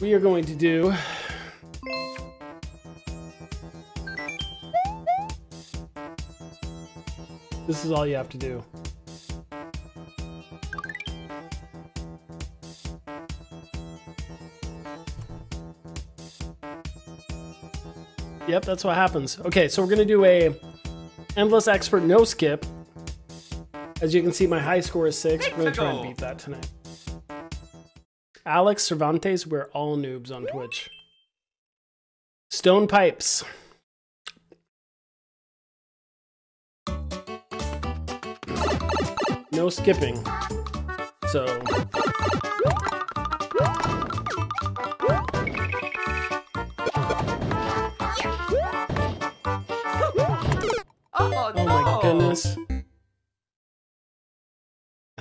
we are going to do This is all you have to do. Yep, that's what happens. Okay, so we're gonna do a endless expert no skip. As you can see, my high score is six. We're gonna try and beat that tonight. Alex Cervantes, we're all noobs on Twitch. Stone pipes. No skipping. So Oh, Oh my goodness.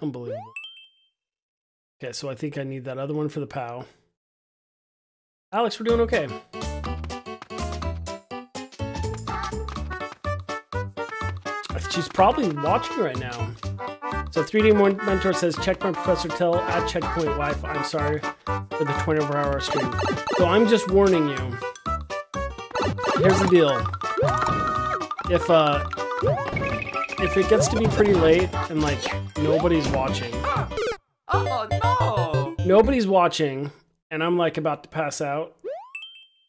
Unbelievable. Okay, so I think I need that other one for the POW. Alex, we're doing okay. She's probably watching right now. So 3D Mentor says, check my Professor Tell at Checkpoint Wife. I'm sorry for the 24 hour stream. So I'm just warning you. Here's the deal. If, uh, if it gets to be pretty late and like nobody's watching, Oh! Nobody's watching, and I'm like about to pass out,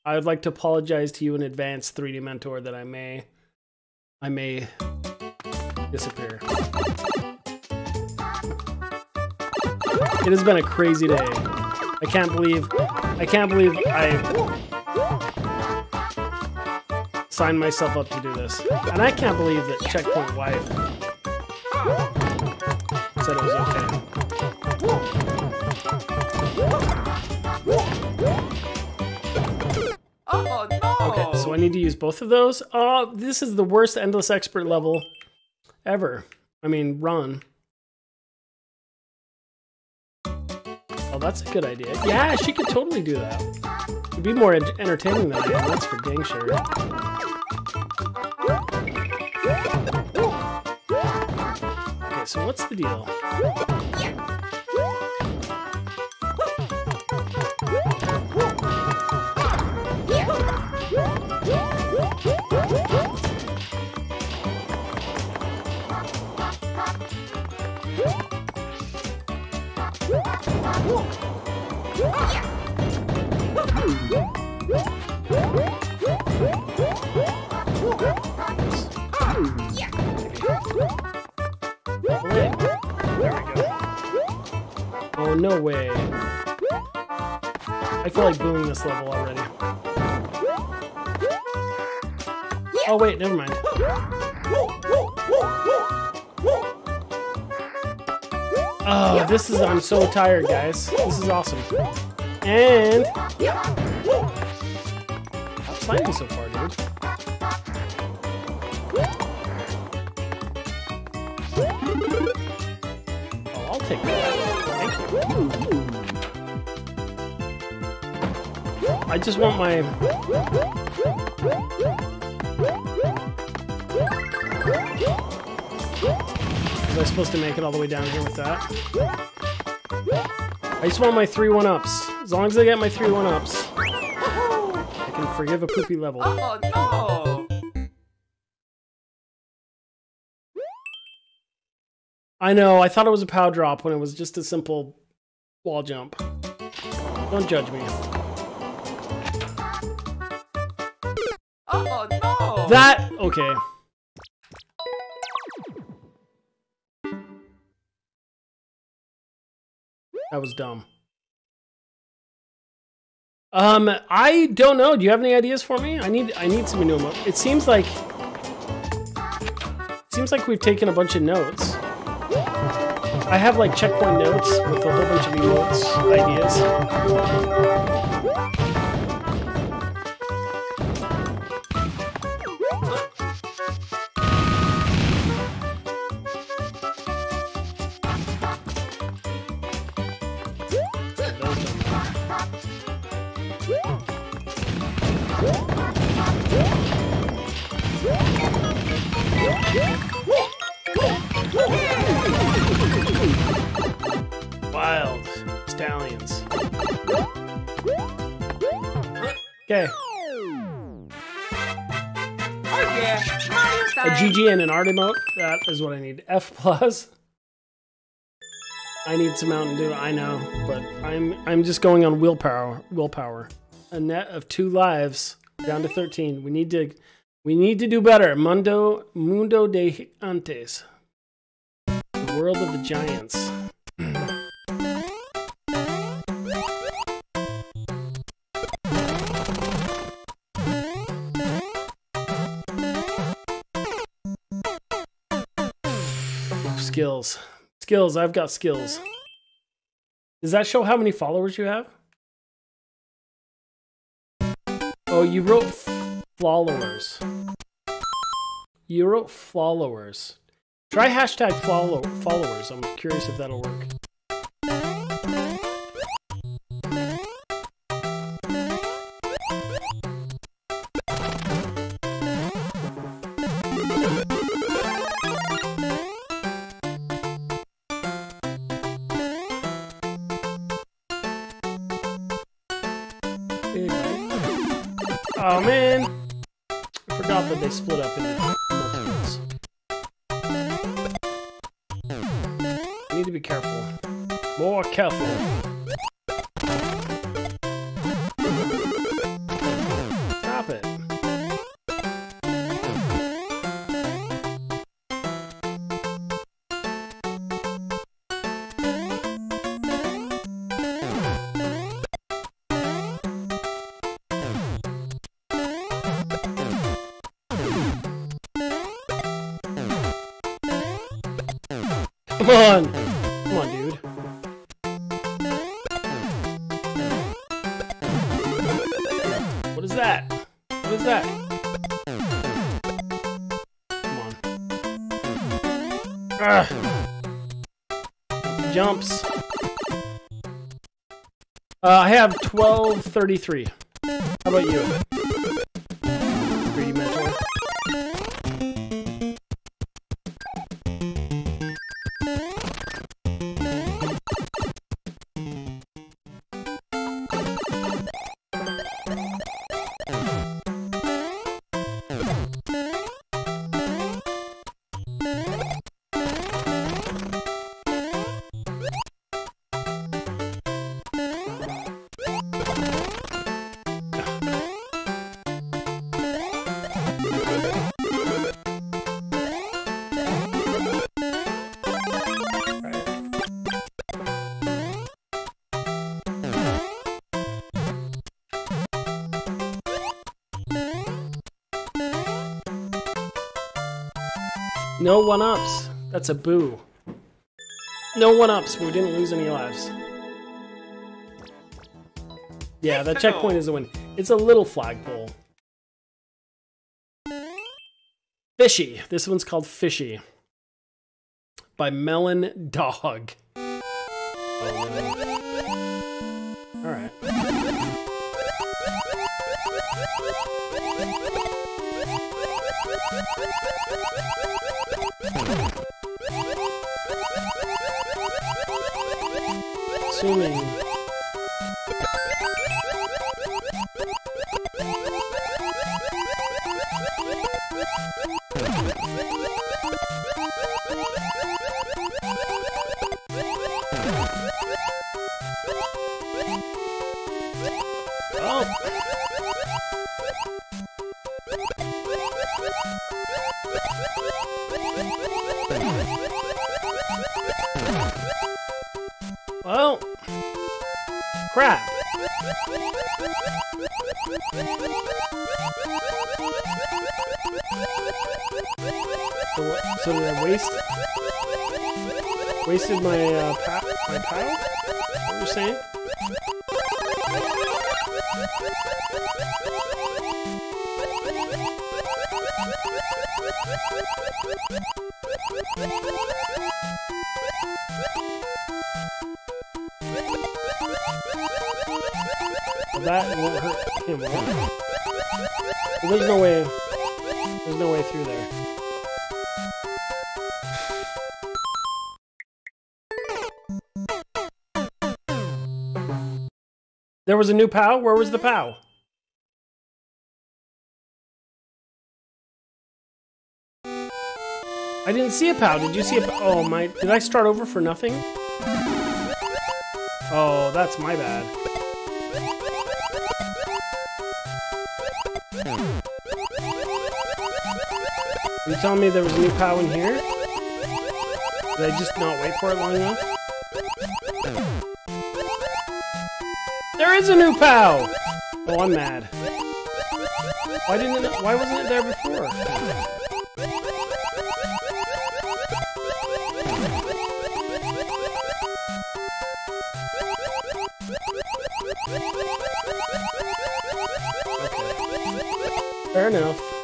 I would like to apologize to you in advance, 3D Mentor, that I may, I may disappear. It has been a crazy day. I can't believe, I can't believe I signed myself up to do this, and I can't believe that Checkpoint Wife said it was so I need to use both of those. Oh, this is the worst Endless Expert level ever. I mean, run. Oh, that's a good idea. Yeah, she could totally do that. It'd be more entertaining than I that's for dang sure. Okay, so what's the deal? Oh, way. I feel like booing this level already. Oh, wait, never mind. Oh, this is, I'm so tired, guys. This is awesome. And... Stop sliding so far, just want my... Was I supposed to make it all the way down here with that? I just want my three one-ups. As long as I get my three one-ups, I can forgive a poopy level. I know, I thought it was a pow drop when it was just a simple wall jump. Don't judge me. Oh no! That, okay. That was dumb. Um, I don't know. Do you have any ideas for me? I need I need some new It seems like seems like we've taken a bunch of notes. I have like checkpoint notes with a whole bunch of emotes ideas. Yeah, A. GG and an art emote. That is what I need. F plus. I need some Mountain Dew. I know, but I'm I'm just going on willpower. Willpower. A net of two lives down to thirteen. We need to we need to do better. Mundo Mundo de Antes. The world of the giants. Skills. Skills. I've got skills. Does that show how many followers you have? Oh, you wrote followers. You wrote followers. Try hashtag follow followers. I'm curious if that'll work. I they split up into multiples. Need to be careful. More careful. Come on! Come on, dude. What is that? What is that? Come on. Ugh. Jumps. Uh, I have 1233. How about you? No one ups. That's a boo. No one ups. We didn't lose any lives. Yeah, that checkpoint is a win. It's a little flagpole. Fishy. This one's called Fishy. By Melon Dog. Alright. Assuming. Well, crap. So, so did I waste wasted my uh, pa my pile? What you're saying? That won't hurt him, there's no way... There's no way through there. There was a new POW? Where was the POW? I didn't see a POW. Did you see a POW? Oh, my... Did I start over for nothing? Oh, that's my bad. You telling me there was a new POW in here? Did I just not wait for it long enough? There is a new POW! Oh, I'm mad. Why didn't it, why wasn't it there before? Fair enough.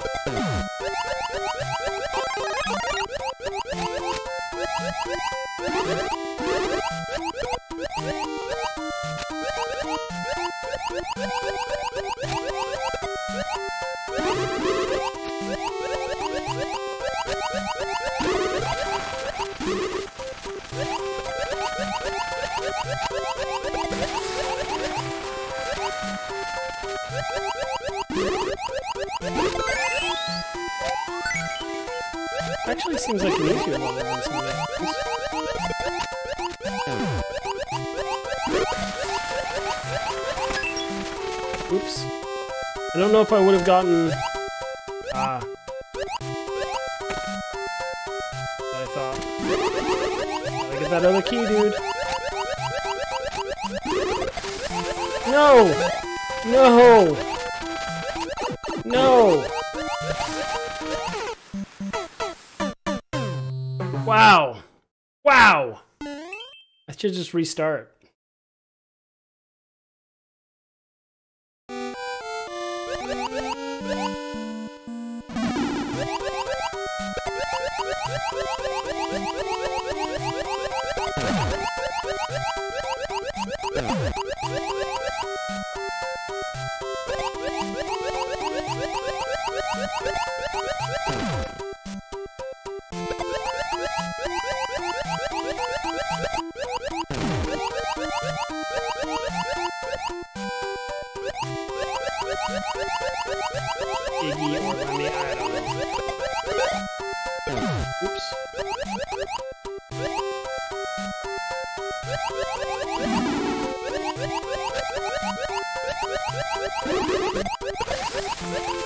Actually seems like an easier level than some of. Oops. I don't know if I would have gotten... Ah. I thought. Gotta get that other key, dude. No! No! No! Wow. Wow. I should just restart. Iggy or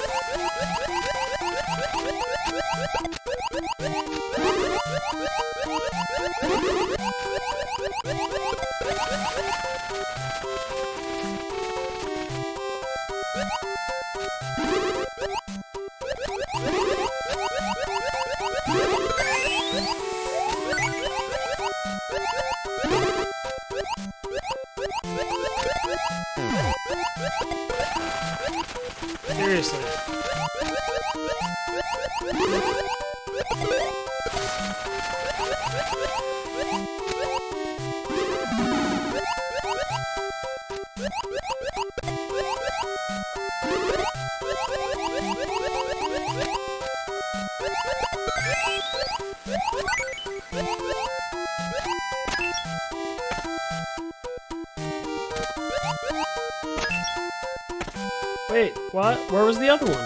Wait, what? Where was the other one?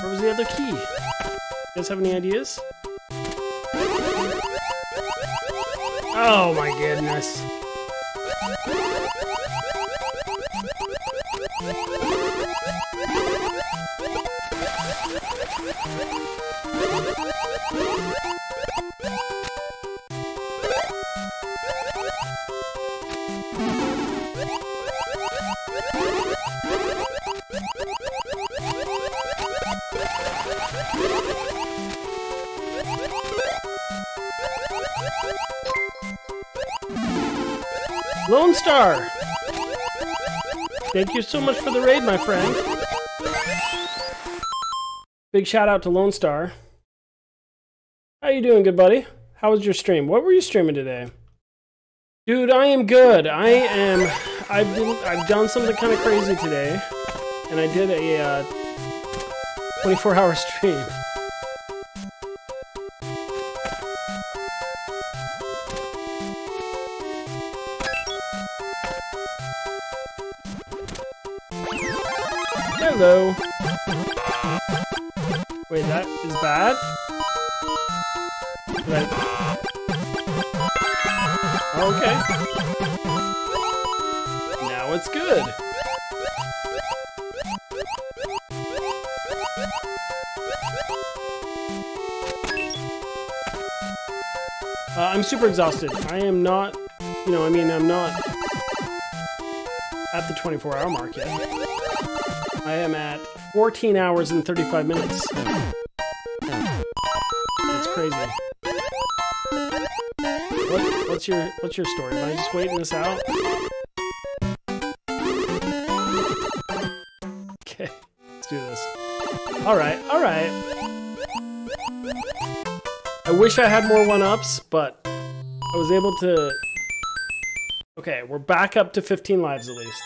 Where was the other key? You guys have any ideas? Oh my goodness. Lone Star! Thank you so much for the raid, my friend. Big shout out to Lone Star. How you doing, good buddy? How was your stream? What were you streaming today? Dude, I am good. I am. I've been. I've done something kind of crazy today, and I did a uh, 24-hour stream. Hello. Wait, that is bad? I... Okay. Now it's good. Uh, I'm super exhausted. I am not, you know, I mean, I'm not at the 24 hour mark yet. I am at 14 hours and 35 minutes. It's crazy. What, what's your what's your story? Am I just waiting this out? All right, all right. I wish I had more one-ups, but I was able to... Okay, we're back up to 15 lives at least.